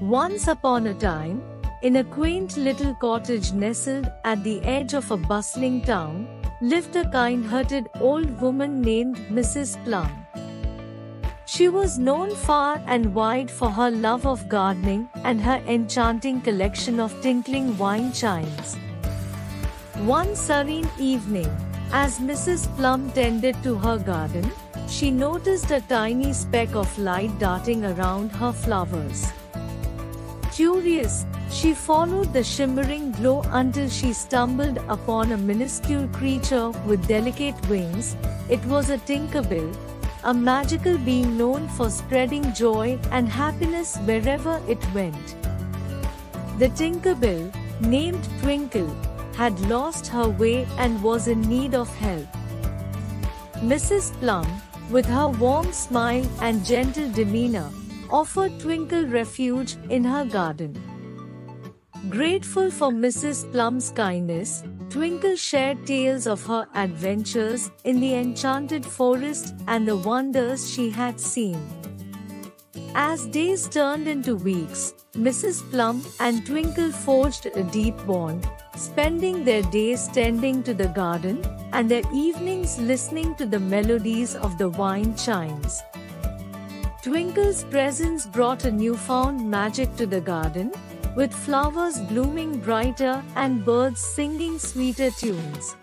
Once upon a time, in a quaint little cottage nestled at the edge of a bustling town, lived a kind-hearted old woman named Mrs. Plum. She was known far and wide for her love of gardening and her enchanting collection of tinkling wine chimes. One serene evening, as Mrs. Plum tended to her garden, she noticed a tiny speck of light darting around her flowers. Curious, she followed the shimmering glow until she stumbled upon a minuscule creature with delicate wings. It was a Tinkerbell, a magical being known for spreading joy and happiness wherever it went. The Tinkerbell, named Twinkle, had lost her way and was in need of help. Mrs. Plum, with her warm smile and gentle demeanor, offered Twinkle refuge in her garden. Grateful for Mrs. Plum's kindness, Twinkle shared tales of her adventures in the enchanted forest and the wonders she had seen. As days turned into weeks, Mrs. Plum and Twinkle forged a deep bond, spending their days tending to the garden and their evenings listening to the melodies of the wine chimes. Twinkle's presence brought a newfound magic to the garden, with flowers blooming brighter and birds singing sweeter tunes.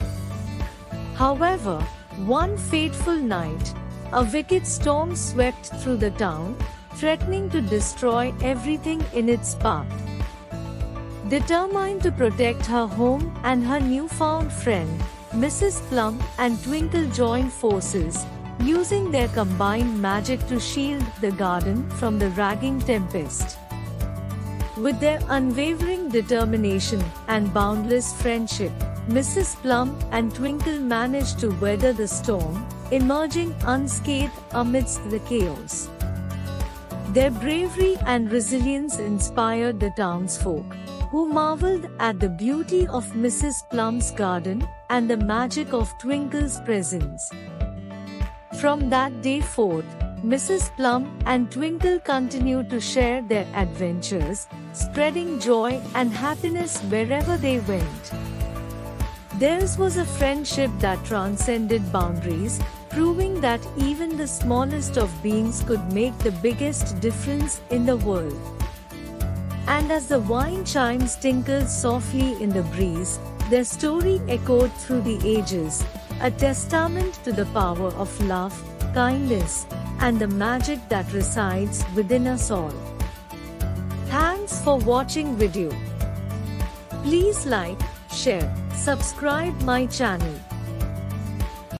However, one fateful night, a wicked storm swept through the town, threatening to destroy everything in its path. Determined to protect her home and her newfound friend, Mrs. Plum and Twinkle joined forces, using their combined magic to shield the garden from the ragging tempest. With their unwavering determination and boundless friendship, Mrs. Plum and Twinkle managed to weather the storm, emerging unscathed amidst the chaos. Their bravery and resilience inspired the townsfolk, who marveled at the beauty of Mrs. Plum's garden and the magic of Twinkle's presence. From that day forth, Mrs. Plum and Twinkle continued to share their adventures, spreading joy and happiness wherever they went. Theirs was a friendship that transcended boundaries, proving that even the smallest of beings could make the biggest difference in the world. And as the wine chimes tinkled softly in the breeze, their story echoed through the ages, a testament to the power of love, kindness, and the magic that resides within us all. Thanks for watching video. Please like, share, subscribe my channel.